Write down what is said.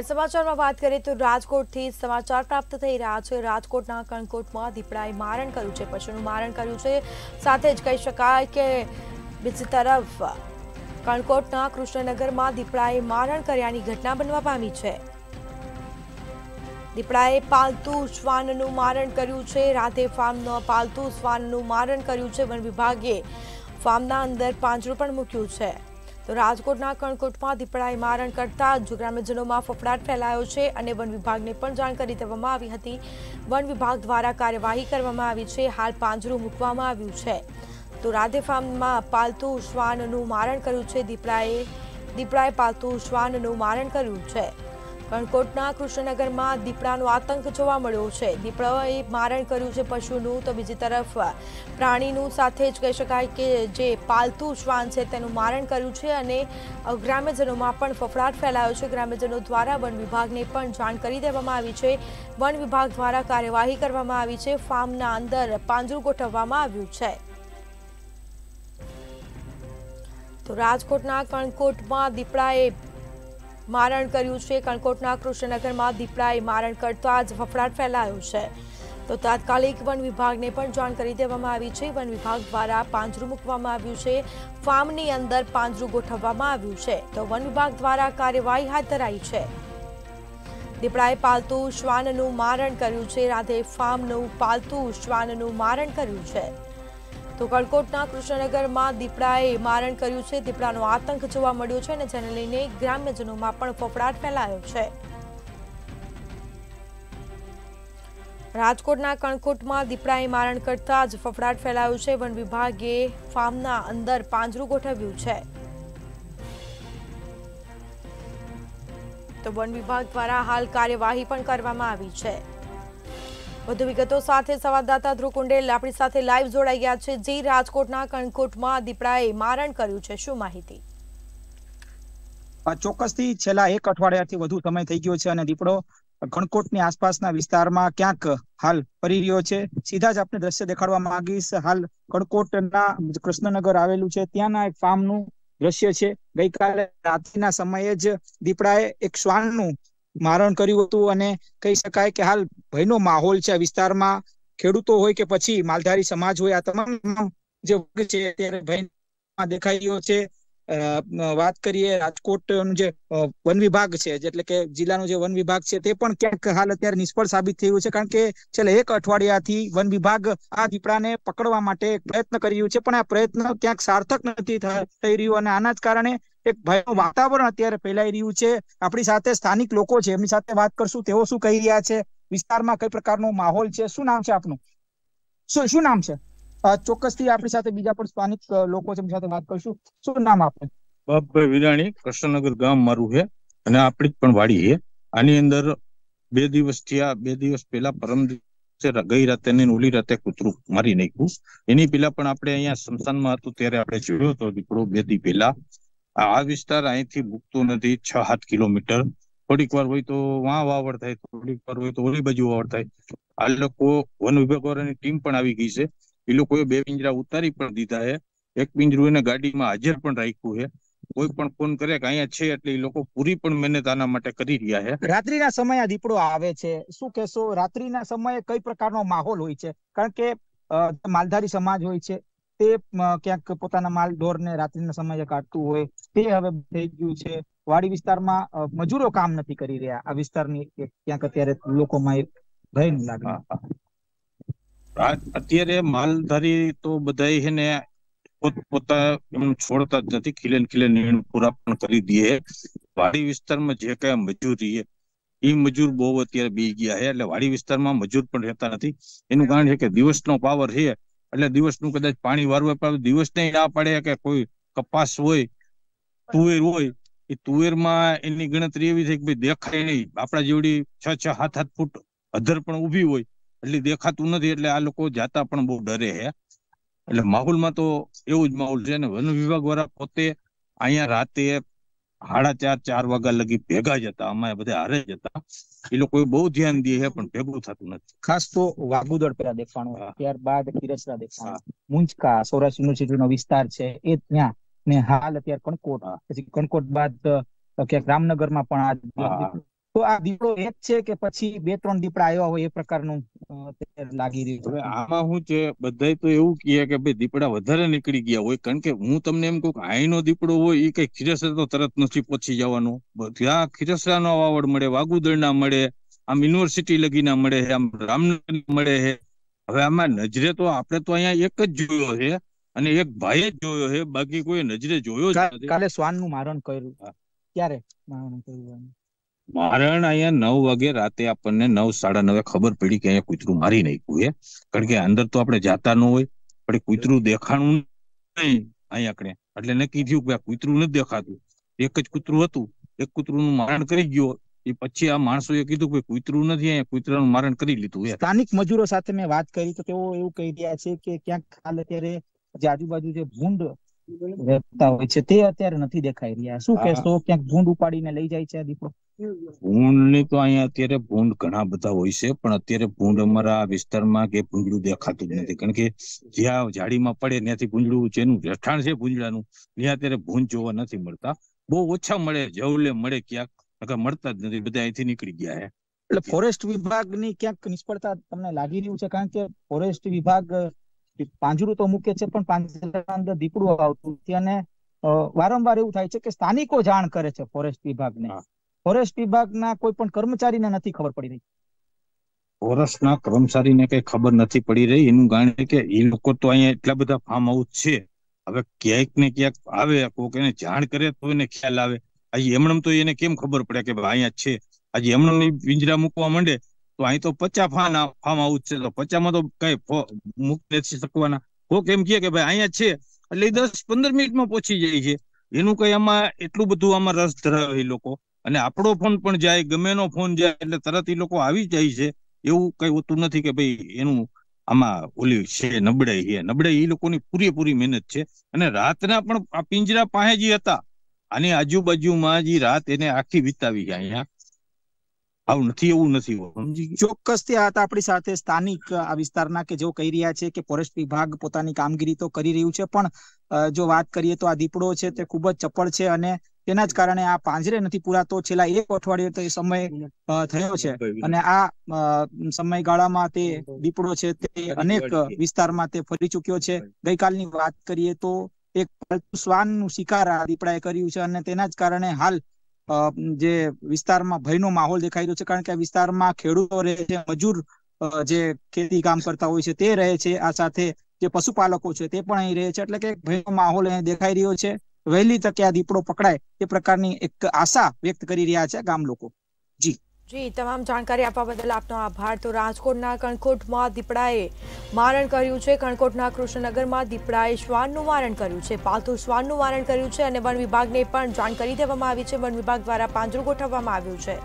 સમાચારમાં વાત કરીએ તો રાજકોટથી સમાચાર પ્રાપ્ત થઈ રહ્યા છે. રાજકોટના કણકોટમાં દીપડાએ મારણ કર્યું છે, પશુનું મારણ કર્યું છે. સાથે જ કહી શકાય કે બીજી તરફ કણકોટના કૃષ્ણનગરમાં દીપડાએ મારણ કર્યાની ઘટના બનવા પામી છે. દીપડાએ પાલતુ શ્વાનનું મારણ કર્યું છે. રાધે ફાર્મનો પાલતુ શ્વાનનું મારણ કર્યું છે. વન વિભાગે ફાર્મના અંદર પાંજરું પણ મૂક્યું છે. તો રાજકોટના કણકોટમાં દીપડાએ મારણ કરતા ગ્રામ્યજનોમાં ફફડાટ ફેલાયો છે અને વન વિભાગને પણ જાણ કરી દેવામાં આવી હતી. વન વિભાગ દ્વારા કાર્યવાહી કરવામાં આવી છે. હાલ પાંજરું મૂકવામાં આવ્યું છે. તો રાધે ફાર્મમાં પાલતુ શ્વાનનું મારણ કર્યું છે. દીપડાએ દીપડાએ પાલતુ શ્વાનનું મારણ કર્યું છે. કણકોટના કૃષ્ણનગરમાં દીપડાનો આતંક જોવા મળ્યો છે. દીપડાએ મારણ કર્યું છે પશુનું. તો બીજી તરફ, પ્રાણીનું સાથે જ કહી શકાય કે જે પાલતુ શ્વાન છે તેનું મારણ કર્યું છે અને ગ્રામ્યજનોમાં પણ ફફડાટ ફેલાયો છે. ગ્રામ્યજનો દ્વારા વન વિભાગને પણ જાણ કરી દેવામાં આવી છે. વન વિભાગ દ્વારા કાર્યવાહી કરવામાં આવી છે. ફાર્મના અંદર પાંજરું ગોઠવવામાં આવ્યું છે. તો રાજકોટના કણકોટમાં દીપડાએ મારણ કર્યું છે. કણકોટના કૃષ્ણનગરમાં દીપડાએ મારણ કરતા જ ફફડાટ ફેલાયો છે. તો તાત્કાલિક વન વિભાગને પણ જાણ કરી દેવામાં આવી છે. વન વિભાગ દ્વારા પાંજરું મૂકવામાં આવ્યું છે. ફાર્મની અંદર પાંજરું ગોઠવવામાં આવ્યું છે. તો વન વિભાગ દ્વારા કાર્યવાહી હાથ ધરાઈ છે. દીપડાએ પાલતુ શ્વાનનું મારણ કર્યું છે. રાધે ફાર્મનું પાલતુ શ્વાનનું મારણ કર્યું છે. તો કળકોટના કૃષ્ણનગરમાં દીપડાએ મારણ કર્યું છે. દીપડાનો આતંક જોવા મળ્યો છે અને જેને લઈને ગ્રામ્યજનોમાં પણ ફફડાટ ફેલાયો છે. રાજકોટના કણકોટમાં દીપડાએ મારણ કરતા જ ફફડાટ ફેલાયો છે. વન વિભાગે ફાર્મના અંદર પાંજરું ગોઠવ્યું છે. તો વન વિભાગ દ્વારા હાલ કાર્યવાહી પણ કરવામાં આવી છે. વધુ વિગતો સાથે સંવાદદાતા ધ્રુવ કુંડેલ આપણી સાથે લાઈવ જોડાઈ ગયા છે. જે, રાજકોટના કણકોટમાં દીપડાએ મારણ કર્યું છે. શું માહિતી? ચોક્કસથી છેલ્લા એક અઠવાડિયાથી વધુ સમય થઈ ગયો છે અને દીપડો કણકોટની આસપાસના વિસ્તારમાં ક્યાંક હાલ ફરી રહ્યો છે. સીધા જ આપણે દ્રશ્ય દેખાડવા માંગીશ. હાલ કણકોટના કૃષ્ણનગર આવેલું છે. ત્યાંના એક ફાર્મનું દ્રશ્ય છે. ગઈકાલે રાત્રિના સમયે જ દીપડાએ એક શ્વાનનું મારણ કર્યું હતું અને કહી શકાય કે હાલ ભયનો માહોલ છે વિસ્તારમાં. ખેડૂતો હોય કે પછી માલધારી સમાજ હોય, આ તમામ જે છે અત્યારે ભયમાં દેખાઈ રહ્યો છે. વાત કરીએ રાજકોટ જે વન વિભાગ છે એટલે કે જિલ્લાનો જે વન વિભાગ છે, તે પણ ક્યાંક હાલ અત્યારે નિષ્ફળ સાબિત થયું છે, કારણ કે છેલ્લા એક અઠવાડિયાથી વન વિભાગ આ દીપડાને પકડવા માટે પ્રયત્ન કરી રહ્યું છે, પણ આ પ્રયત્ન ક્યાંક સાર્થક નથી થઈ રહ્યું અને આના જ કારણે એક ભયનું વાતાવરણ અત્યારે ફેલાઈ રહ્યું છે. આપણી સાથે સ્થાનિક લોકો છે, એમની સાથે વાત કરશું. તેઓ શું કહી રહ્યા છે? વિસ્તારમાં કઈ પ્રકારનો માહોલ છે? શું નામ છે આપનું? શું શું નામ છે? ચોક્કસથી આપણી સાથે બીજા પણ સ્થાનિક લોકો છે, એમની સાથે વાત કરશું. શું નામ આપનું? બાપભાઈ વિરાણી, કૃષ્ણનગર ગામ મારું છે અને આપણી પણ વાડી છે. આની અંદર બે દિવસ થયા, બે દિવસ પહેલા પરમ ગઈ રાતે ને ઓલી રાતે કૂતરું મારી નાખ્યું. એની પેલા પણ આપણે અહીંયા સ્મશાનમાં હતું, ત્યારે આપણે જોયો હતો દીકરો બે દી પહેલા. આ વિસ્તાર અહીંથી મૂકતો નથી, છ સાત કિલોમીટર. થોડીક વાર હોય તો વાં વાવડ થાય, થોડીક વાર હોય તો ઓલી બાજુ વાવડ થાય. આ લોકો વન વિભાગ વાળાની ટીમ પણ આવી ગઈ છે. એ લોકોએ બે પિંજરા ઉતારી પણ દીધા છે. એક પિંજરું એને ગાડીમાં હાજર પણ રાખ્યું છે. કોઈ પણ ફોન કરે કે અહીંયા છે એટલે એ લોકો પૂરી પણ મહેનત આના માટે કરી રહ્યા છે. રાત્રિના સમયે દીપડો આવે છે. શું કહેશો? રાત્રિના સમયે કઈ પ્રકારનો માહોલ હોય છે? કારણ કે માલધારી સમાજ હોય છે. તે ક્યાંક પોતાના માલ ઢોરને રાત્રિના સમયે કાઢતું હોય, તે હવે થઈ ગયું છે. વાડી વિસ્તારમાં મજૂરો કામ નથી કરી રહ્યા. આ વિસ્તારની ક્યાંક અત્યારે લોકોમાં ભયનું લાગે અત્યારે માલધારી તો બધા એને ને પોતા એમ છોડતા જ નથી. ખીલે ખીલે નીણ પૂરા પણ કરી દે. વાડી વિસ્તારમાં જે કઈ મજૂરી એ મજૂર બહુ અત્યારે બી ગયા છે એટલે વાડી વિસ્તારમાં મજૂર પણ રહેતા નથી. એનું કારણ છે કે દિવસનો પાવર છે એટલે દિવસનું કદાચ પાણી વારવા પડે નહીં ના પડે કે કોઈ કપાસ હોય, તુવેર હોય, એ તુવેરમાં એની ગણતરી એવી થઈ કે ભાઈ દેખાય નહીં. આપણા જેવડી છ છ સાત સાત ફૂટ અધર પણ ઊભી હોય, એટલે દેખાતું નથી, એટલે આ લોકો જાતા પણ બહુ ડરે છે એટલે માહોલમાં તો એવું જ માહોલ છે ને, વન વિભાગ વાળા પોતે અહીંયા રાતે સાડા ચાર ચાર વાગ્યા લગી ભેગા જતા અમે બધા હારે જતા એ લોકો બહુ ધ્યાન દે છે પણ ભેગું થતું નથી. ખાસ તો વાગુદળ પેલા દેખાણું. ત્યારબાદ કિરસરા દેખાણું. મુંજકા સૌરાષ્ટ્ર યુનિવર્સિટીનો વિસ્તાર છે. એ ત્યાં. ને હાલ અત્યારે કણકોટ. પછી કણકોટ બાદ ક્યાંક રામનગરમાં પણ આ તો આ દીપડો એક છે કે પછી બે ત્રણ દીપડા આવ્યા હોય એ પ્રકારનું લાગી રહ્યું હવે આમાં શું છે બધાય તો એવું કહે કે ભાઈ દીપડા વધારે નીકળી ગયા હોય કારણ કે હું તમને એમ કહું કે અહીંનો દીપડો હોય એ કઈ ખીરસરા તો તરત નથી પહોંચી જવાનો. બધા ખીરસરાનો વાવડ મળે વાગુદળના મળે આમ યુનિવર્સિટી લગીના મળે છે આમ રામનગર મળે છે હવે આમાં નજરે તો આપણે તો અહીંયા એક જ જોયો છે અને એક ભાઈએ જ જોયો છે બાકી કોઈ નજરે જોયો જ નથી. કાલે શ્વાનનું મારણ કર્યું. ક્યારે મારણ કર્યું મારણ અહીંયા નવ વાગે રાતે આપણને નવ, સાડા નવે ખબર પડી કે અહીંયા કૂતરું મારી નાખ્યું છે કારણ કે અંદર તો આપણે જાતા ન હોય, પણ કૂતરું દેખાણું નહીં અહીંયા આપણે એટલે નક્કી થયું કે આ કૂતરું નથી દેખાતું. એક જ કૂતરું હતું, એક કૂતરુંનું મારણ કરી ગયો. એ પછી આ માણસોએ કીધું કે કૂતરું નથી અહીંયા, કૂતરાનું મારણ કરી લીધું સ્થાનિક મજૂરો સાથે મેં વાત કરી તો તેઓ એવું કહી રહ્યા છે કે ક્યાંક હાલ અત્યારે જે આજુબાજુ જે ભૂંડ રહેતા હોય છે. તે અત્યારે નથી દેખાઈ રહ્યા. શું. કહેશો? ક્યાંક ભૂંડ ઉપાડીને લઈ જાય છે આ દીપડો? ભૂંડની તો અહીંયા અત્યારે ભૂંડ ઘણા બધા હોય છે પણ અત્યારે ભૂંડ અમારા વિસ્તારમાં કે ભૂંડડું દેખાતું જ નથી. કારણ કે જ્યાં ઝાડીમાં પડે ત્યાંથી ભૂંજડું જેનું જઠાણ છે ભૂંડડાનું ત્યાં અત્યારે ભૂંડ જોવા નથી મળતા. બહુ ઓછા મળે જવલે મળે ક્યાંક. નકર મળતા જ નથી. બધા અહીંથી નીકળી ગયા છે એટલે ફોરેસ્ટ વિભાગની ક્યાંક નિષ્ફળતા તમને લાગી રહ્યું છે? કારણ કે ફોરેસ્ટ વિભાગ પાંજરું તો મૂકે છે પણ પાંજરાના અંદર દીપડું આવતું નથી અને વારંવાર એવું થાય છે કે સ્થાનિકો જાણ કરે છે ફોરેસ્ટ વિભાગને. ફોરેસ્ટ વિભાગના કોઈ પણ કર્મચારીને નથી ખબર પડી રહી. ફોરેસ્ટના કર્મચારીને કઈ ખબર નથી પડી રહી. એનું કારણ કે એ લોકો તો અહીંયા એટલા બધા ફાર્મ હાઉસ છે. હવે ક્યાંક ને ક્યાંક આવે કોક એને જાણ કરે તો એને ખ્યાલ આવે. આજે એમણમ તો એને કેમ ખબર પડે કે ભાઈ અહીંયા છે? આજે એમણમ પિંજરા મૂકવા માંડે તો અહીં તો પચા ફાર્મ ફાર્મ હાઉસ છે. તો પચામાં તો કઈ મુક્ત મૂકી નથી શકવાના. કોક એમ કહે કે ભાઈ અહીંયા છે. એટલે દસ પંદર મિનિટમાં પહોંચી જાય છે. એનું કઈ આમાં એટલું બધું આમાં રસ ધરાવે એ લોકો. અને આપણો ફોન પણ જાય, ગમે નો ફોન જાય, એટલે તરત એ લોકો આવી જાય છે. એવું કઈ હોતું નથી કે ભાઈ એનું આમાં ઓલી છે, નબળાઈ છે. નબળાઈ એ લોકોની પૂરેપૂરી મહેનત છે. અને રાતના પણ આ પિંજરા પાસે જે હતા. આની આજુબાજુમાં જે રાત એને આખી વિતાવી છે અહીંયા. આવું નથી, એવું નથી? ચોક્કસથી આ આપણી સાથે સ્થાનિક, આ વિસ્તારના કે જેઓ કહી રહ્યા છે કે ફોરેસ્ટ વિભાગ પોતાની કામગીરી તો કરી રહ્યું છે, પણ જો વાત કરીએ તો આ દીપડો છે તે ખૂબ જ ચપળ છે અને તેના જ કારણે આ પાંજરે નથી પૂરાતો. છેલ્લા એક અઠવાડિયે તો એ સમય થયો છે. અને આ સમયગાળામાં તે દીપડો છે તે અનેક વિસ્તારમાં તે ફરી ચુક્યો છે. ગઈકાલની વાત કરીએ તો એક પાલતુ શ્વાનનું શિકાર આ દીપડાએ કર્યું છે અને તેના જ કારણે હાલ જે વિસ્તારમાં ભયનો માહોલ દેખાઈ રહ્યો છે, કારણ કે આ વિસ્તારમાં ખેડૂતો રહે છે, મજૂર જે ખેતી કામ કરતા હોય છે, તે રહે છે, આ સાથે જે પશુપાલકો છે, તે પણ અહીં રહે છે, એટલે કે ભયનો માહોલ અહીં દેખાઈ રહ્યો છે. વહેલી તકે આ દીપડો પકડાય તે પ્રકારની એક આશા વ્યક્ત કરી રહ્યા છે ગામ લોકો. જી, તમામ જાણકારી આપવા બદલ આપનો આભાર. તો રાજકોટના કણકોટમાં દીપડાએ મારણ કર્યું છે. કણકોટના કૃષ્ણનગરમાં દીપડાએ શ્વાનનું મારણ કર્યું છે. પાલતુ શ્વાનનું મારણ કર્યું છે અને વન વિભાગને પણ જાણ કરી દેવામાં આવી છે. વન વિભાગ દ્વારા પાંજરું ગોઠવવામાં આવ્યું છે.